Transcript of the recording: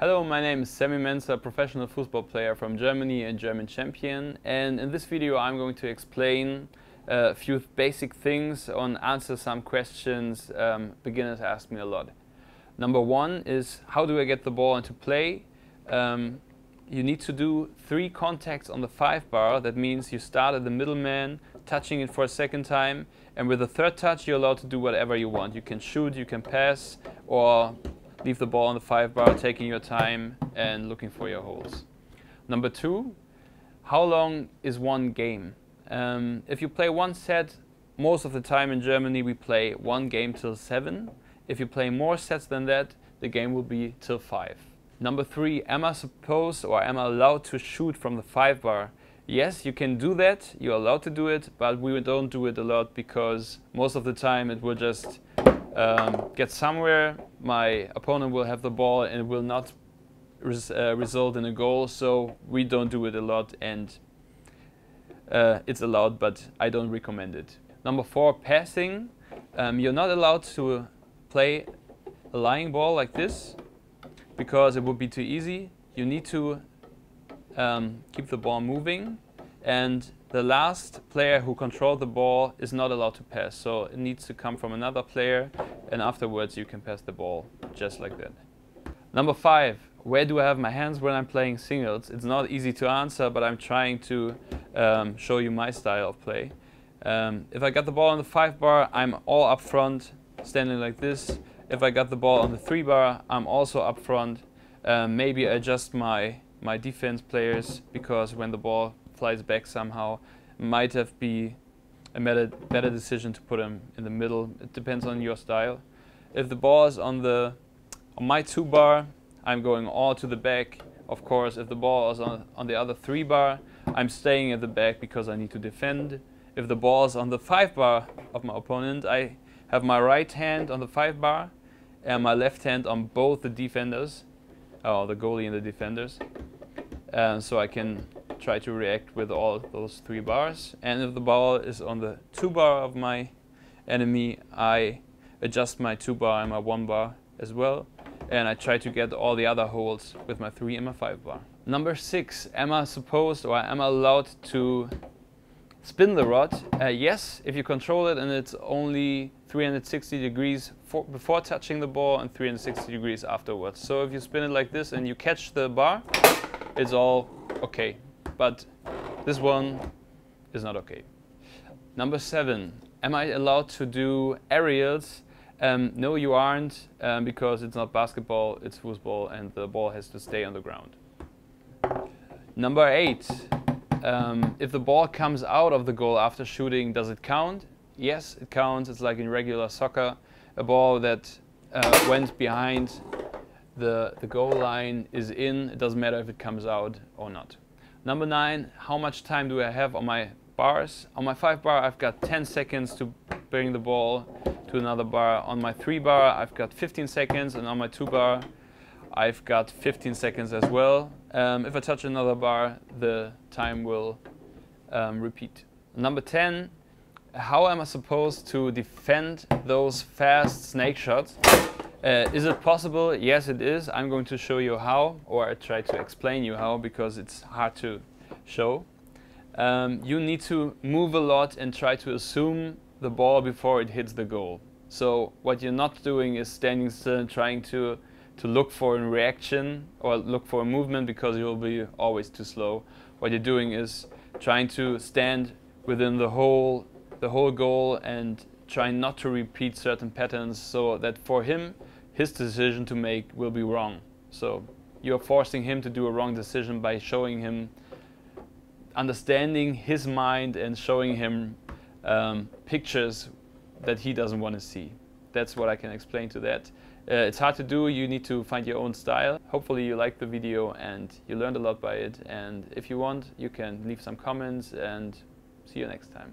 Hello, my name is Semin Mensah, professional football player from Germany and German champion. And in this video I'm going to explain a few basic things and answer some questions um, beginners ask me a lot. Number one is how do I get the ball into play? Um, you need to do three contacts on the five bar. That means you start at the middleman, touching it for a second time, and with the third touch you're allowed to do whatever you want. You can shoot, you can pass, or leave the ball on the five bar, taking your time and looking for your holes. Number two, how long is one game? Um, if you play one set, most of the time in Germany we play one game till seven. If you play more sets than that, the game will be till five. Number three, am I supposed or am I allowed to shoot from the five bar? Yes, you can do that, you're allowed to do it, but we don't do it a lot because most of the time it will just um, get somewhere, my opponent will have the ball and it will not res uh, result in a goal, so we don't do it a lot and uh, it's allowed, but I don't recommend it. Number four, passing. Um, you're not allowed to play a lying ball like this because it would be too easy. You need to um, keep the ball moving and the last player who controlled the ball is not allowed to pass. So it needs to come from another player and afterwards you can pass the ball just like that. Number five, where do I have my hands when I'm playing singles? It's not easy to answer, but I'm trying to um, show you my style of play. Um, if I got the ball on the five bar, I'm all up front, standing like this. If I got the ball on the three bar, I'm also up front. Um, maybe adjust my, my defense players because when the ball flies back somehow. Might have be a better, better decision to put him in the middle. It depends on your style. If the ball is on the on my two bar, I'm going all to the back. Of course, if the ball is on, on the other three bar, I'm staying at the back because I need to defend. If the ball is on the five bar of my opponent, I have my right hand on the five bar and my left hand on both the defenders, or the goalie and the defenders. And so I can try to react with all those three bars. And if the ball is on the two bar of my enemy, I adjust my two bar and my one bar as well. And I try to get all the other holes with my three and my five bar. Number six, am I supposed or am I allowed to spin the rod? Uh, yes, if you control it and it's only 360 degrees for, before touching the ball and 360 degrees afterwards. So if you spin it like this and you catch the bar, it's all okay but this one is not okay. Number seven, am I allowed to do aerials? Um, no, you aren't, um, because it's not basketball, it's football, and the ball has to stay on the ground. Number eight, um, if the ball comes out of the goal after shooting, does it count? Yes, it counts. It's like in regular soccer. A ball that uh, went behind the, the goal line is in. It doesn't matter if it comes out or not. Number nine, how much time do I have on my bars? On my five bar, I've got 10 seconds to bring the ball to another bar. On my three bar, I've got 15 seconds, and on my two bar, I've got 15 seconds as well. Um, if I touch another bar, the time will um, repeat. Number 10, how am I supposed to defend those fast snake shots? Uh, is it possible? Yes, it is. I'm going to show you how, or I try to explain you how, because it's hard to show. Um, you need to move a lot and try to assume the ball before it hits the goal. So what you're not doing is standing still and trying to to look for a reaction or look for a movement because you'll be always too slow. What you're doing is trying to stand within the whole the whole goal and trying not to repeat certain patterns so that for him his decision to make will be wrong. So you're forcing him to do a wrong decision by showing him understanding his mind and showing him um, pictures that he doesn't want to see. That's what I can explain to that. Uh, it's hard to do, you need to find your own style. Hopefully you liked the video and you learned a lot by it and if you want you can leave some comments and see you next time.